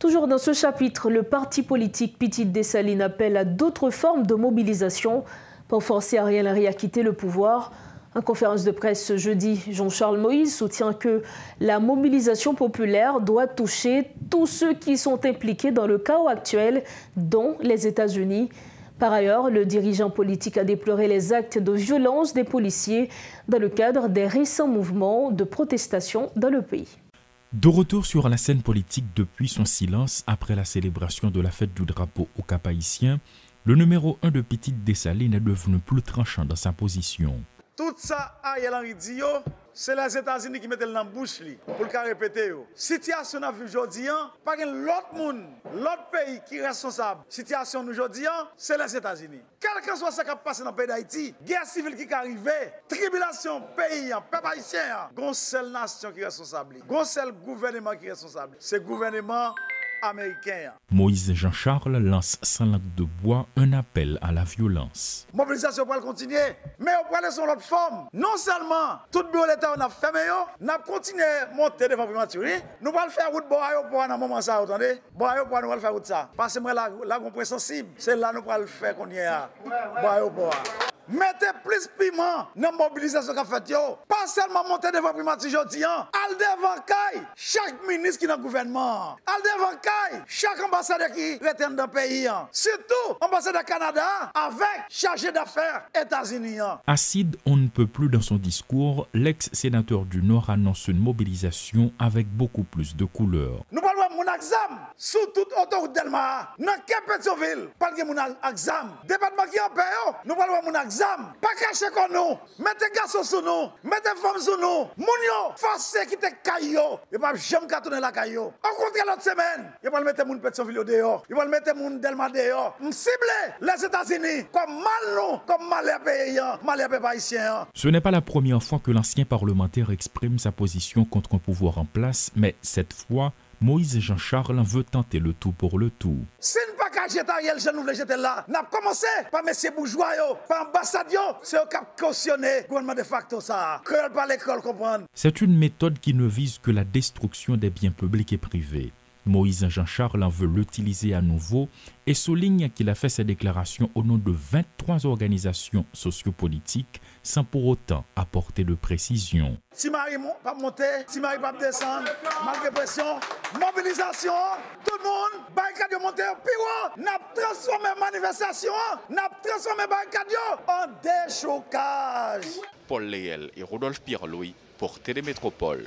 Toujours dans ce chapitre, le parti politique Petite Dessaline appelle à d'autres formes de mobilisation pour forcer Ariel Henry à quitter le pouvoir. En conférence de presse ce jeudi, Jean-Charles Moïse soutient que la mobilisation populaire doit toucher tous ceux qui sont impliqués dans le chaos actuel, dont les États-Unis. Par ailleurs, le dirigeant politique a déploré les actes de violence des policiers dans le cadre des récents mouvements de protestation dans le pays. De retour sur la scène politique depuis son silence après la célébration de la fête du drapeau au Cap haïtien, le numéro 1 de Petite Dessaline est devenu plus tranchant dans sa position. Tout ça, c'est les États-Unis qui mettent dans la bouche pour le répéter. Situation aujourd'hui, pas l'autre monde, l'autre pays qui est responsable. Situation aujourd'hui, c'est les États-Unis. Quel que soit ce qui a passé dans le pays d'Haïti, guerre civile qui est arrivée, tribulation, pays, peuple haïtien, une seule nation qui est responsable, un seul gouvernement qui est responsable. C'est le gouvernement américain. Moïse Jean-Charles lance sans langue de bois un appel à la violence. Mobilisation pour continuer, mais on prend son autre forme. Non seulement tout bureau l'État on a fermé, on a continué à monter devant primature. Nous allons faire route pour aéroport dans moment ça, attendez. Bon aéroport nous allons faire route ça. Parce que moi là, là on point sensible, c'est là nous allons faire qu'on y est. Bon aéroport. Mettez plus piment dans la mobilisation qu'a fait. Pas seulement monter devant primature aujourd'hui, hein. al devant Kay, chaque ministre qui est dans le gouvernement. Al devant Kay, chaque ambassadeur qui est dans le pays. Hein. Surtout, ambassadeur Canada avec chargé d'affaires États-Unis. Hein. Acide, on ne peut plus dans son discours, l'ex-sénateur du Nord annonce une mobilisation avec beaucoup plus de couleurs. Nous parlons de mon examen sous toute autoroute Delma, dans quelle Pétionville, parlons de mon examen. Département qui en paix, nous parlons de mon examen pas cacher comme nous, mettez garçons sur nous, mettez femmes sur nous, moun yo, forcez quitter caillou, et pas jamais tourner la caillou. En contre l'autre semaine, il va mettre moun Pétionville dehors, il va mettre moun Delma dehors, cible les États-Unis comme mal nous, comme mal les pays, mal les haïtiens. Ce n'est pas la première fois que l'ancien parlementaire exprime sa position contre un pouvoir en place, mais cette fois, Moïse Jean-Charles veut tenter le tout pour le tout. Nous pas qu'à jeter Ariel, je nous jeter là. N'a commencé par M. Bourgeois, par ambassade, c'est eux qui cautionné le gouvernement de facto ça. Que pas l'école comprendre. C'est une méthode qui ne vise que la destruction des biens publics et privés. Moïse Jean-Charles en veut l'utiliser à nouveau et souligne qu'il a fait ses déclarations au nom de 23 organisations sociopolitiques sans pour autant apporter de précision. Si Marie pas monter, si Marie pas descendre, malgré pression, mobilisation, tout le monde, barricade monter, puis n'a transformé manifestation, n'a transformé barricade en déchocage. Paul Léel et Rodolphe Pierre-Louis pour Télémétropole.